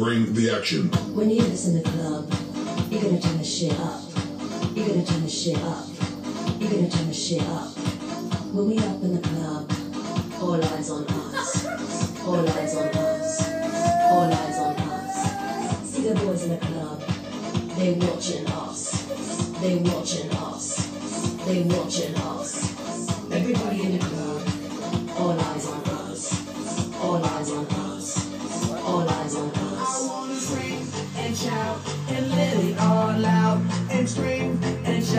Bring the action. When you this in the club, you're gonna turn the shit up. You're gonna turn the shit up. You're gonna turn the shit up. When we up in the club, all eyes on us. All eyes on us. All eyes on us. See the boys in the club, they watching us. They watching us. They watching us. Everybody in the club,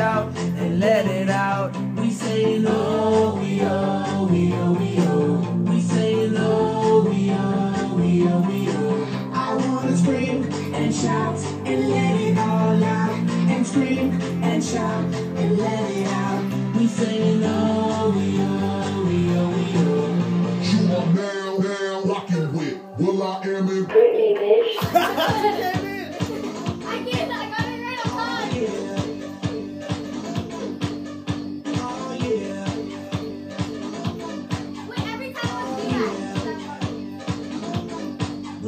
shout and let it out. We say no, we oh, we oh, we oh. We say no, we oh, we oh, we oh. I wanna scream and shout and let it all out and scream and shout and let it out. We say no, we oh, we oh, we oh. You are now, now rocking with will.i.am in Britney, bitch.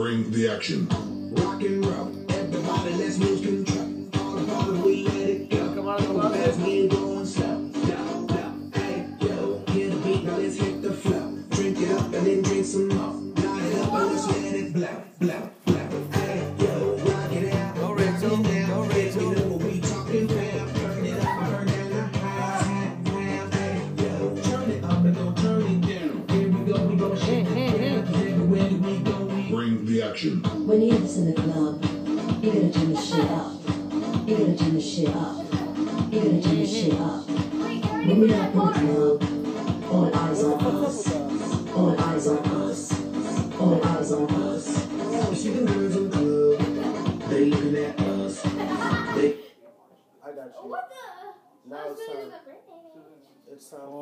Bring the action. Rock and roll. Everybody, let's lose control. All the problems, we let it go. Come on, come on. Fast, we ain't going slow. No, no. Hey, yo. Hear the beat, now let's hit the flow. Drink it up and then drink some more. Light it up and let's let it blow, blow, blow. We Bring the action. When you this in the club, you're gonna turn the shit up. You're gonna turn the shit up. You're gonna turn the shit up. When we up in the club, all eyes on us. All eyes on us. All eyes on us. Oh, she the girls in the club. They looking at us. They I got you. What the? Now it's time. It's time.